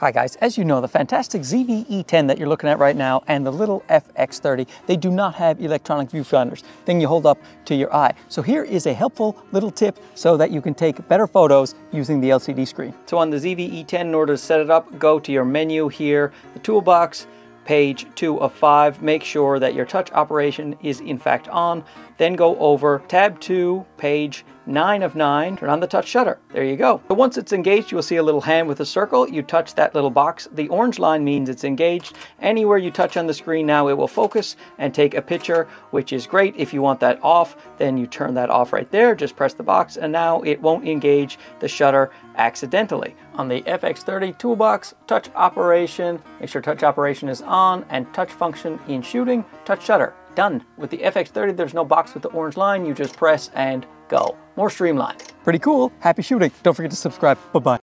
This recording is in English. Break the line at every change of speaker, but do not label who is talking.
Hi guys, as you know, the fantastic ZV-E10 that you're looking at right now and the little FX30, they do not have electronic viewfinders, thing you hold up to your eye. So here is a helpful little tip so that you can take better photos using the LCD screen. So on the ZV-E10, in order to set it up, go to your menu here, the toolbox, page 2 of 5, make sure that your touch operation is in fact on, then go over tab 2, page 9 of 9, turn on the touch shutter. There you go. But once it's engaged, you'll see a little hand with a circle. You touch that little box. The orange line means it's engaged. Anywhere you touch on the screen now, it will focus and take a picture, which is great. If you want that off, then you turn that off right there. Just press the box and now it won't engage the shutter accidentally. On the FX30 toolbox, touch operation, make sure touch operation is on and touch function in shooting, touch shutter. Done. With the FX30, there's no box with the orange line. You just press and go. More streamlined. Pretty cool. Happy shooting. Don't forget to subscribe. Bye-bye.